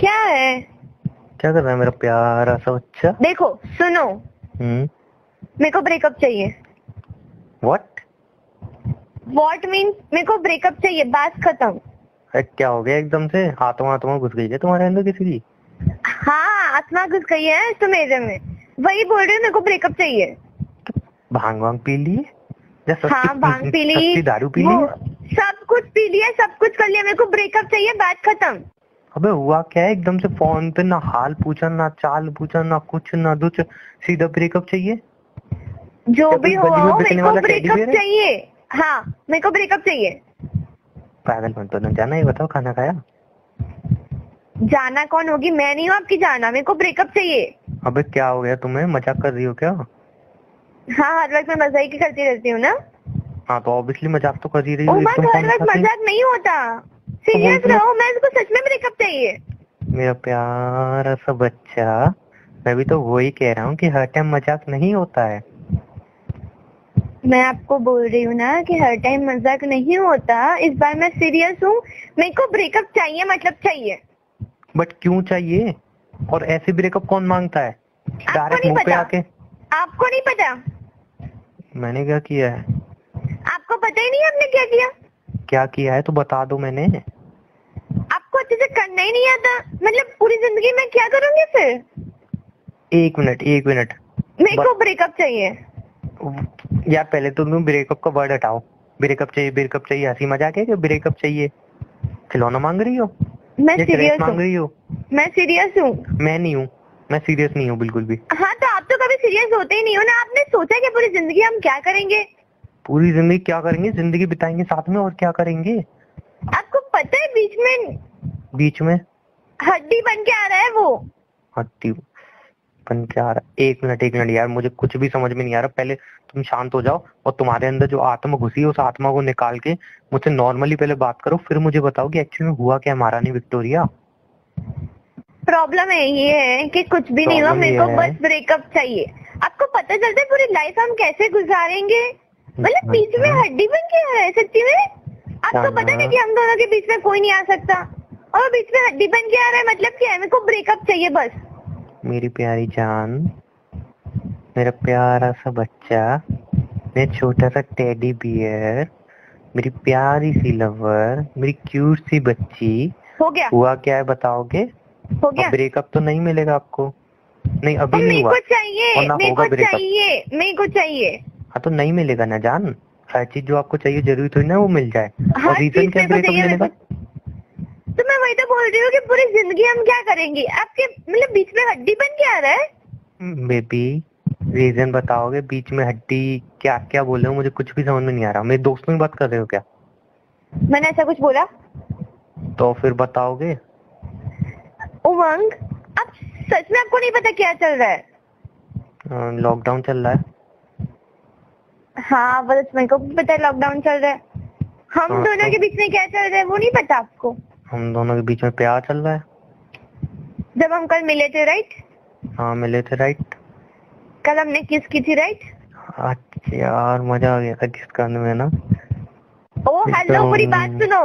क्या है? क्या कर रहा है मेरा प्यारा सा बच्चा? देखो सुनो। हम्म। मेरे को ब्रेकअप चाहिए। व्हाट वॉट मीन मेरे को ब्रेकअप चाहिए बात खत्म। क्या हो गया एकदम से? हाथों हाथों घुस गई है तुम्हारे अंदर किसी की? हाँ आत्मा घुस गई है तो मेरे में। वही बोल रही हूँ मेरे को ब्रेकअप चाहिए। भाँग वांग पी ली? हाँ भाँग पी ली। दारू पी ली? सब कुछ पी लिया सब कुछ कर लिया मेरे को ब्रेकअप चाहिए बात खत्म। अबे हुआ क्या है? एकदम से फ़ोन पे ना हाल पूछा ना चाल पूछा ना कुछ ना कुछ सीधा ब्रेकअप चाहिए? जो भी हुआ हो मेरे को ब्रेकअप चाहिए। हाँ मेरे को ब्रेकअप चाहिए। पागल बनो। जाना ये बताओ खाना खाया? जाना कौन होगी? मैं नहीं हूँ आपकी जाना। मेरे को ब्रेकअप चाहिए। अबे क्या हो गया तुम्हें? मज़ाक कर रही हो क्या? हाँ हर वक्त मैं मज़ा ही करती रहती हूँ ना। हाँ तो ऑब्वियसली मज़ाक तो कर ही रही हो। हर वक्त मज़ाक नहीं होता। सीरियस बोलती रहो मैं इसको सच में ब्रेकअप चाहिए मेरा प्यारा सा बच्चा मैं भी तो वही कह रहा हूँ कि हर टाइम मज़ाक नहीं होता है। मैं आपको बोल रही हूँ ना कि हर टाइम मज़ाक नहीं होता। इस बार मैं सीरियस हूँ। मेरे को ब्रेकअप चाहिए मतलब चाहिए। बट क्यों चाहिए? और ऐसे ब्रेकअप कौन माँगता है? डायरेक्ट मुँह पे आके। आपको नहीं पता। मैंने क्या किया है? आपको पता ही नहीं आपने क्या किया? क्या किया है? तो बता दो मैंने। अच्छे से करना ही नहीं आता। मतलब पूरी ज़िंदगी में क्या करूँगी फिर? एक मिनट एक मिनट। मेरे को ब्रेकअप चाहिए। यार पहले तो तुम ब्रेकअप का वर्ड हटाओ। ब्रेकअप चाहिए ब्रेकअप चाहिए हँसी मज़ाक है कि ब्रेकअप चाहिए? खिलौना मांग रही हो? मैं सीरियस मांग रही हो? मैं सीरियस हूँ। मैं नहीं हूँ। मैं सीरियस नहीं हूँ बिल्कुल भी। हाँ तो आप तो कभी सीरियस होते ही नहीं हो ना। आपने सोचा कि पूरी ज़िंदगी हम क्या करेंगे? पूरी ज़िंदगी क्या करेंगे? ज़िंदगी बिताएँगे साथ में और क्या करेंगे? आपको पता है बीच में बीच में? हड्डी बन के आ रहा है वो। हट्टी बन के आ रहा है। एक मिनट एक मिनट यार मुझे कुछ भी समझ में नहीं आ रहा। पहले तुम शांत हो जाओ और तुम्हारे अंदर जो आत्मा घुसी है उस आत्मा को निकाल के मुझसे नॉर्मली पहले बात करो फिर मुझे बताओ कि एक्चुअली में हुआ क्या महारानी विक्टोरिया? प्रॉब्लम है ये है कि कुछ भी नहीं हुआ मेरे को बस ब्रेकअप चाहिए। आपको पता चलता है पूरी लाइफ हम कैसे गुजारेंगे? मतलब बीच में हड्डी बन के रहा है सच्ची में? आपको हाँ। पता नहीं कि हम दोनों के बीच में कोई नहीं आ सकता? और बीच में हड्डी बन के आ रहा है मतलब क्या है मेरे को ब्रेकअप चाहिए बस। मेरी प्यारी जान मेरा प्यारा सा बच्चा मेरा छोटा सा टेडी बियर मेरी प्यारी सी लवर मेरी क्यूट सी बच्ची। हो गया। हुआ क्या है बताओगे? हो गया। ब्रेकअप तो नहीं मिलेगा आपको। नहीं अभी नहीं हुआ। चाहिए मेरे को चाहिए मेरे को चाहिए। हाँ तो नहीं मिलेगा ना जान। हर चीज़ जो आपको चाहिए ज़रूरी थोड़ी ना वो मिल जाए। और रीजन क्या ब्रेकअप को तो मैं वही तो बोल रही हूँ कि पूरी ज़िंदगी हम क्या करेंगे? आपके मतलब बीच में हड्डी बन के आ रहा है? बेबी रीजन बताओगे बीच में हड्डी क्या क्या बोल रहे हो? मुझे कुछ भी समझ में नहीं आ रहा। मेरे दोस्तों की बात कर रहे हो क्या? मैंने ऐसा कुछ बोला? तो फिर बताओगे? उमंग अब सच में आपको नहीं पता क्या चल रहा है? लॉकडाउन चल रहा है। हाँ बस मेरे को पता है लॉकडाउन चल रहा है। हम हाँ, दोनों तो- के बीच में क्या चल रहा है वो नहीं पता आपको। हम दोनों के बीच में प्यार चल रहा है? जब हम कल मिले थे राइट हाँ मिले थे राइट कल हमने किस की थी राइट अच्छा यार मज़ा आ गया था किस करने में ना? ओ हेलो पूरी बात सुनो।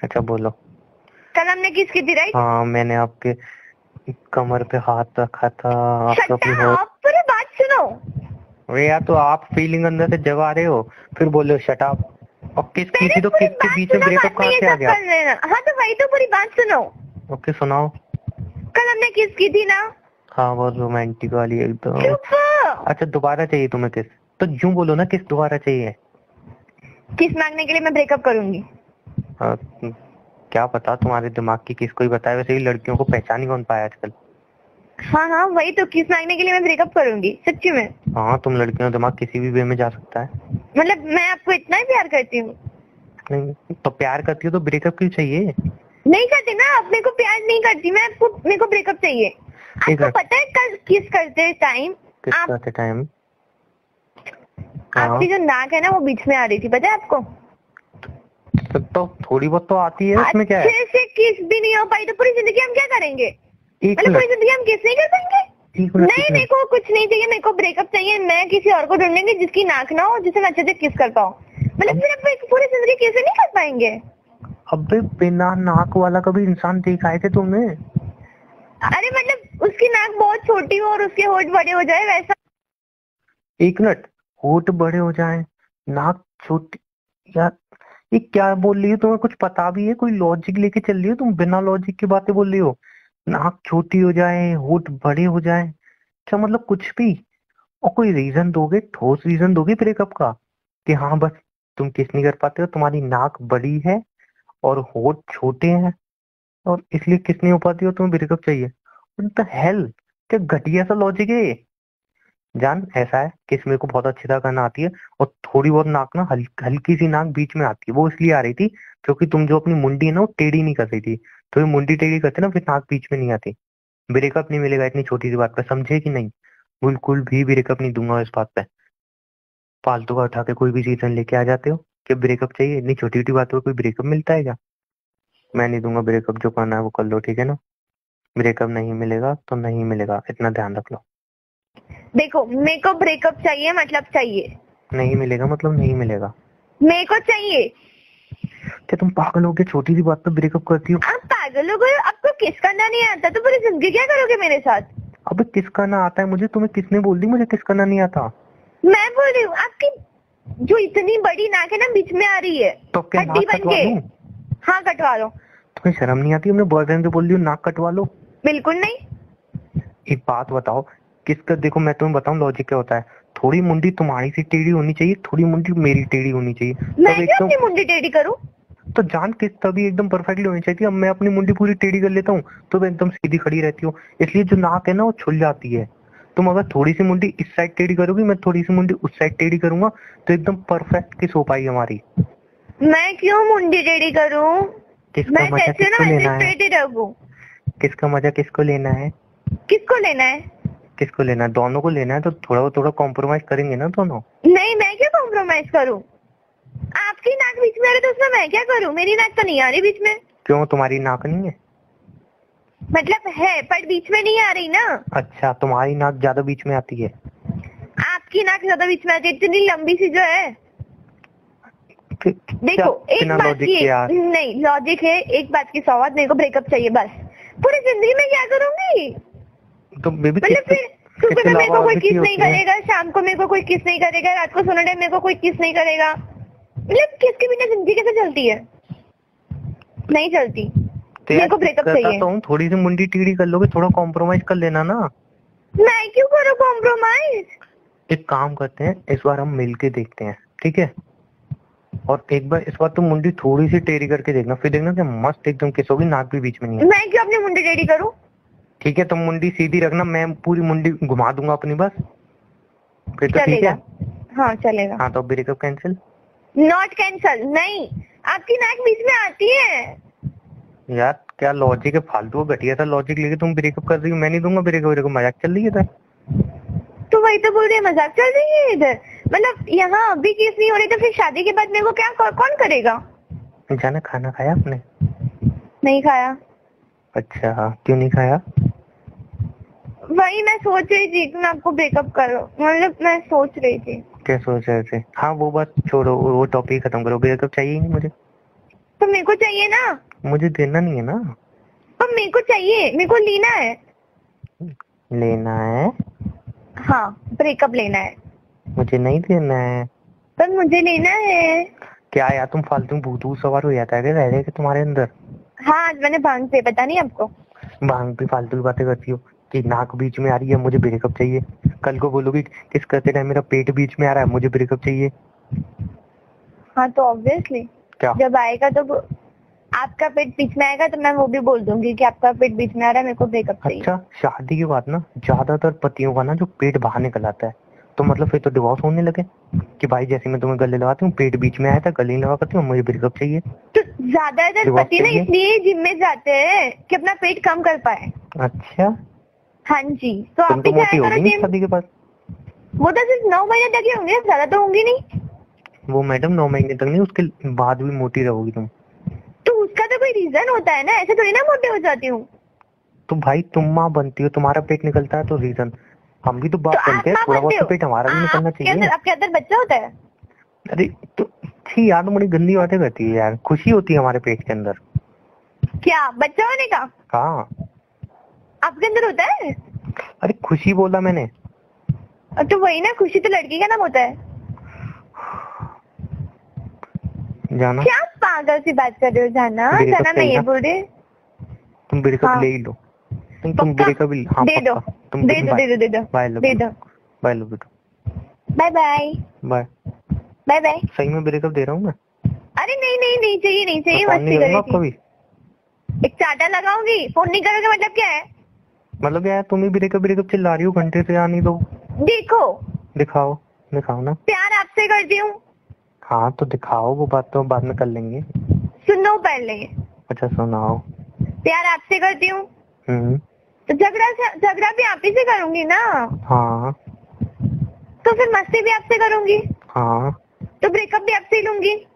अच्छा बोलो। कल हमने किस की थी राइट हाँ मैंने आपके कमर पे हाथ रखा था आपको पूरी बात सुनो। अरे यार तो आप फीलिंग अंदर से जगा रहे हो। फिर बोले शट अप और किस की थी तो किस के बीच में ब्रेकअप कहाँ से आ गया? हाँ। तो वही तो पूरी बात सुनो। ओके सुनाओ। कल हमने किस की थी ना? हाँ बहुत रोमांटिक वाली एकदम अच्छा दोबारा चाहिए तुम्हें किस? तो यूँ बोलो ना किस दोबारा चाहिए? किस मांगने के लिए मैं ब्रेकअप करूँगी? हाँ, क्या पता तुम्हारे दिमाग की किस कोई बताए वैसे ही लड़कियों को पहचान ही कौन पाया आजकल? हाँ हाँ वही तो किस मांगने के लिए मैं ब्रेकअप करूँगी सच्ची में। हाँ तुम लड़कियों दिमाग किसी भी वे में जा सकता है। मतलब मैं आपको इतना ही प्यार करती हूँ। नहीं तो प्यार करती हो तो ब्रेकअप क्यों चाहिए? नहीं करती ना आप मेरे को प्यार नहीं करती मैं आपको मेरे को ब्रेकअप चाहिए। आपको है। पता है कल किस करते टाइम किस आप करते टाइम हाँ। आपकी जो नाक है ना वो बीच में आ रही थी पता है आपको? तो, तो थोड़ी बहुत तो आती है उसमें क्या है? से किस भी नहीं हो पाई तो पूरी ज़िंदगी हम क्या करेंगे? मतलब पूरी ज़िंदगी हम किस नहीं कर पाएँगे? एक मिनट नहीं मेरे को कुछ नहीं चाहिए मेरे को ब्रेकअप चाहिए मैं किसी और को ढूंढेंगे जिसकी नाक ना हो जिसे मैं अच्छे से किस कर पाऊँ। मतलब फिर आप पूरी ज़िंदगी कैसे नहीं कर पाएँगे? अबे बिना नाक वाला कभी इंसान देखा है थे तुमने अरे मतलब उसकी नाक बहुत छोटी हो और उसके होठ बड़े हो जाए वैसा एक मिनट होठ बड़े हो जाए नाक छोटी यार ये क्या बोल रही हो? तुम्हें कुछ पता भी है? कोई लॉजिक लेके चल रही हो? तुम बिना लॉजिक की बातें बोल रही हो? नाक छोटी हो जाए, होठ बड़े हो जाए। क्या मतलब कुछ भी। और कोई रीजन दोगे, ठोस रीजन दोगे ब्रेकअप का? कि हाँ बस तुम किस नहीं कर पाते हो, तुम्हारी नाक बड़ी है और होठ छोटे हैं और इसलिए किस नहीं हो पाती हो, तुम्हें ब्रेकअप चाहिए। हेल क्या घटिया सा लॉजिक है ये। जान ऐसा है कि मेरे को बहुत अच्छी तरह करना आती है और थोड़ी बहुत नाक ना हल, हल्की सी नाक बीच में आती है। वो इसलिए आ रही थी क्योंकि तुम जो अपनी मुंडी है ना वो टेढ़ी नहीं कर रही थी। तो ये मुंडी टेढ़ी करते ना फिर नाक बीच में नहीं आती। ब्रेकअप नहीं मिलेगा इतनी छोटी सी बात पे समझे कि नहीं? बिल्कुल भी ब्रेकअप नहीं दूँगा इस बात पे। फालतू का उठा के कोई भी सीज़न लेके आ जाते हो कि ब्रेकअप चाहिए? इतनी छोटी छोटी बातों पर कोई ब्रेकअप मिलता है क्या? मैं नहीं दूँगा ब्रेकअप जो करना है वो कर लो ठीक है ना? ब्रेकअप नहीं मिलेगा तो नहीं मिलेगा इतना ध्यान रख लो। देखो मेरे को ब्रेकअप चाहिए मतलब चाहिए। नहीं मिलेगा मतलब नहीं मिलेगा। मेरे को चाहिए। क्या तुम पागल हो गए? छोटी सी बात पे ब्रेकअप करती हो। आप पागल हो गए आपको किस करना नहीं आता? तो पूरी ज़िंदगी क्या करोगे मेरे साथ? अबे किस करना आता है? मुझे तुम्हें किसने बोल दी? मुझे किस करना नहीं आता? मैं बोल रही हूँ आपकी जो इतनी बड़ी नाक है ना बीच में आ रही है। तो क्या नाक बन कटवा लूँ हाँ कटवा लो। तुम्हें शर्म नहीं आती? अपने बॉयफ्रेंड से बोल रही हूँ नाक कटवा लो। बिल्कुल नहीं। एक बात बताओ किसका देखो मैं तुम्हें बताऊँ लॉजिक क्या होता है? थोड़ी मुंडी तुम्हारी सी टेढ़ी होनी चाहिए थोड़ी मुंडी मेरी टेढ़ी होनी चाहिए। मैं क्यों अपनी मुंडी टेढ़ी करूँ? तो जान किस तभी एकदम परफेक्टली होनी चाहिए अब मैं अपनी मुंडी पूरी टेढ़ी कर लेता हूँ तो एकदम सीधी खड़ी रहती हूँ। इसलिए जो नाक है ना वो छुल जाती है। तुम अगर थोड़ी सी मुंडी इस साइड टेढ़ी करोगी मैं थोड़ी सी मुंडी उस साइड टेढ़ी करूँगा तो एकदम परफेक्ट किस हो पाई हमारी। मैं क्यों मुंडी टेढ़ी करूँ? किसका मज़ा किसको लेना है? किसका मज़ा किसको लेना है? किसको लेना है? किसको लेना है? दोनों को लेना है तो थोड़ा थोड़ा कॉम्प्रोमाइज करेंगे ना दोनों? नहीं मैं क्या कॉम्प्रोमाइज करूँ? आपकी नाक बीच में आ रही तो उसमें मैं क्या करूँ? मेरी नाक तो नहीं आ रही बीच में। क्यों? तुम्हारी नाक नहीं है? मतलब है पर बीच में नहीं आ रही ना। अच्छा तुम्हारी नाक ज़्यादा बीच में आती है। आपकी नाक ज़्यादा बीच में आती है इतनी लंबी सी जो है। देखो एक बात की नहीं लॉजिक है एक बात की सौगात मेरे को ब्रेकअप चाहिए बस। पूरी ज़िंदगी में क्या करूँगी? तो बेबी सुबह में मेरे को कोई किस नहीं करेगा शाम को मेरे को कोई किस नहीं करेगा रात को सोने टाइम मेरे को कोई किस नहीं करेगा। मतलब किसके बिना ज़िंदगी कैसे चलती है? नहीं चलती। तो मेरे को ब्रेकअप चाहिए। तो हूँ थोड़ी सी मुंडी टीढ़ी कर लोगे थोड़ा कॉम्प्रोमाइज कर लेना ना। मैं क्यों करूँ कॉम्प्रोमाइज एक काम करते हैं इस बार हम मिल के देखते हैं ठीक है? और एक बार इस बार तुम मुंडी थोड़ी सी टेढ़ी करके देखना फिर देखना कि मस्त एकदम किस होगी नाक भी बीच में नहीं मैं क्यों अपनी मुंडी टेढ़ी करूँ? ठीक है तुम तो मुंडी सीधी रखना मैं पूरी मुंडी घुमा दूँगा अपनी बस। फिर तो ठीक है? हाँ चलेगा। हाँ तो ब्रेकअप कैंसिल नॉट कैंसल नहीं। आपकी नाक बीच में आती है। यार क्या लॉजिक है? फालतू घटिया सा लॉजिक लेके तुम ब्रेकअप कर रही हो। मैं नहीं दूँगा ब्रेकअप ब्रेकअप मज़ाक चल रही है इधर। तो वही तो बोल रही मज़ाक चल रही है इधर। मतलब यहाँ अभी किस नहीं हो रही तो फिर शादी के बाद मेरे को क्या कौन करेगा? जाना खाना खाया आपने? नहीं खाया। अच्छा हाँ क्यों नहीं खाया? वही मैं सोच रही थी कि मैं आपको ब्रेकअप करो। मतलब मैं सोच रही थी। क्या सोच रहे थे? हाँ वो बात छोड़ो वो टॉपिक खत्म करो। ब्रेकअप चाहिए ही नहीं मुझे। तो मेरे को चाहिए ना। मुझे देना नहीं है ना। पर मेरे को चाहिए। मेरे को लेना है। लेना है? हाँ ब्रेकअप लेना है। मुझे नहीं देना है। पर मुझे लेना है। क्या यार तुम फालतू भूत सवार हो जाता है रह रहे तुम्हारे अंदर? हाँ आज मैंने भाँग पे पता नहीं आपको। भाँग भी फालतू बातें करती हो। कि नाक बीच में आ रही है मुझे ब्रेकअप चाहिए। कल को बोलोगी किस करते टाइम मेरा पेट बीच में आ रहा है मुझे ब्रेकअप चाहिए? हाँ तो ऑब्वियसली क्या? जब आएगा तो आपका पेट बीच में आएगा तो मैं वो भी बोल दूँगी कि आपका पेट बीच में आ रहा है मेरे को ब्रेकअप चाहिए। अच्छा शादी के बाद ना ज़्यादातर पतियों का ना जो पेट बाहर निकल आता है तो मतलब फिर तो डिवोर्स होने लगे कि भाई जैसे मैं तुम्हें गले लगाती हूँ पेट बीच में आया था गले लगा करती हूँ मुझे ब्रेकअप चाहिए। तो ज़्यादातर पति ना? इसलिए जिम में जाते हैं कि अपना पेट कम कर पाए। अच्छा हाँ जी तो आप भी तो मोटी होगी नहीं शादी के बाद? वो तो सिर्फ़ नौ महीने तक ही होंगे ज़्यादा तो होंगी नहीं। वो मैडम नौ महीने तक नहीं उसके बाद भी मोटी रहोगी तुम। तो उसका तो कोई रीजन होता है ना ऐसे थोड़ी ना मोटे हो जाती हूँ। तो भाई तुम माँ बनती हो तुम्हारा पेट निकलता है तो रीजन हम भी तो बात तो बनते हैं थोड़ा बहुत तो पेट हमारा भी निकलना चाहिए। आपके अंदर बच्चा होता है? अरे तो छी यार तुम बड़ी गंदी बातें करती है यार। खुशी होती है हमारे पेट के अंदर। क्या बच्चा होने का? हाँ। आपके अंदर होता है? अरे खुशी बोला मैंने। तो वही ना खुशी तो लड़की का नाम होता है। जाना। क्या पागल सी बात कर रहे हो जाना। जाना मैं ये बोल रही। तुम ब्रेकअप हाँ। ले ही लो। नहीं तुम पक्का? ब्रेकअप हाँ दे दो। तुम दे दो दे दो दे दो। बाय लव दे दो। Bye love bye bye bye bye bye सही में ब्रेकअप दे रहा हूँ मैं? अरे नहीं नहीं नहीं चाहिए नहीं चाहिए। मस्ती करूँगा। एक चाटा लगाऊँगी। फ़ोन नहीं करोगे मतलब क्या है? मतलब यार तुम ही ब्रेकअप ब्रेकअप चिल्ला रही हो घंटे से यार नहीं तो देखो। दिखाओ दिखाओ ना। प्यार आपसे करती हूँ। हाँ तो दिखाओ वो बात तो बाद में कर लेंगे। सुनो पहले। अच्छा सुनाओ। प्यार आपसे करती हूँ। हम्म। तो झगड़ा झगड़ा भी आप ही से करूँगी ना? हाँ। तो फिर मस्ती भी आपसे करूँगी? हाँ। तो ब्रेकअप भी आपसे ही लूँगी?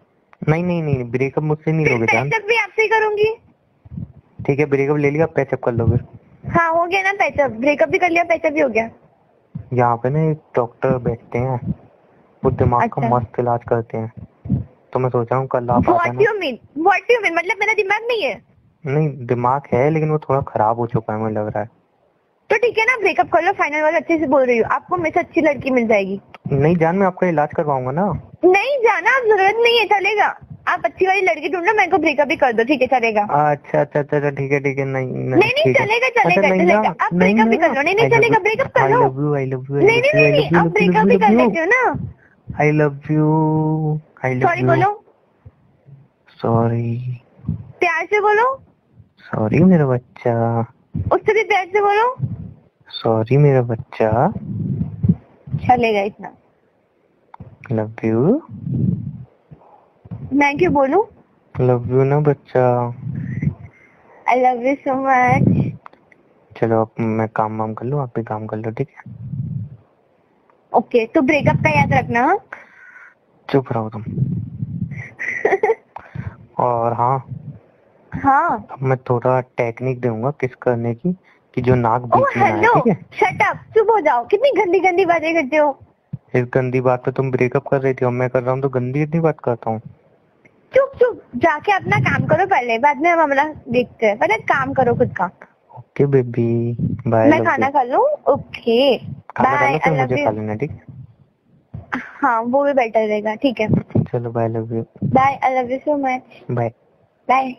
नहीं नहीं नहीं ब्रेकअप मुझसे नहीं लोगे जान। भी आपसे ही करूँगी? ठीक है ब्रेकअप ले लिया पैचअप कर लो फिर हाँ हो गया ना पैचअप ब्रेकअप भी कर लिया पैचअप भी हो गया। यहाँ पे ना एक डॉक्टर बैठते हैं। वो दिमाग अच्छा। का। मस्त इलाज करते हैं। तो मैं सोचा हूँ कल आप what you mean what you mean मतलब मेरा दिमाग नहीं है? नहीं दिमाग है लेकिन वो थोड़ा खराब हो चुका है मुझे लग रहा है। तो ठीक है ना ब्रेकअप कर लो फाइनल वाला अच्छे से बोल रही हूँ। आपको मेरे से अच्छी लड़की मिल जाएगी। नहीं जान मैं आपका इलाज करवाऊँगा ना। नहीं जाना ज़रूरत नहीं है चलेगा। आप अच्छी वाली लड़की ढूंढो मेरे को ब्रेकअप भी कर दो ठीक है चलेगा। अच्छा अच्छा अच्छा अच्छा, ठीक है ठीक है नहीं नहीं नहीं। चलेगा अच्छा, चलेगा चलेगा आप ब्रेकअप भी कर लो नहीं नहीं चलेगा ब्रेकअप कर I low love you I love you नहीं नहीं नहीं आप ब्रेकअप भी कर लेते हो ना। I love you I love sorry बोलो। सॉरी प्यार से बोलो। सॉरी मेरा बच्चा। उससे भी प्यार से बोलो। सॉरी मेरा बच्चा। चलेगा इतना। लव यू मैं क्यों बोलूँ? लव यू ना बच्चा। I love you so much चलो अब मैं काम वाम कर लूँ आप भी काम कर लो ठीक है? ओके तो ब्रेकअप का याद रखना हाँ? चुप रहो तुम। और हाँ हाँ। अब मैं थोड़ा टेक्निक दूँगा किस करने की कि जो नाक बीच में आए ठीक है? शट अप चुप हो जाओ। कितनी गंदी गंदी बातें करते हो। इस गंदी बात पे तुम ब्रेकअप कर रही थी और मैं कर रहा हूँ तो गंदी इतनी बात करता हूँ। चुप चुप। जाके अपना काम करो पहले। बाद में हम हमारा देखते हैं। पहले काम करो खुद का। Okay baby. बाय मैं खाना खा लूँ? Okay. Bye I love you ठीक? हाँ वो भी बेटर रहेगा ठीक है। चलो bye love you bye I love you so much bye bye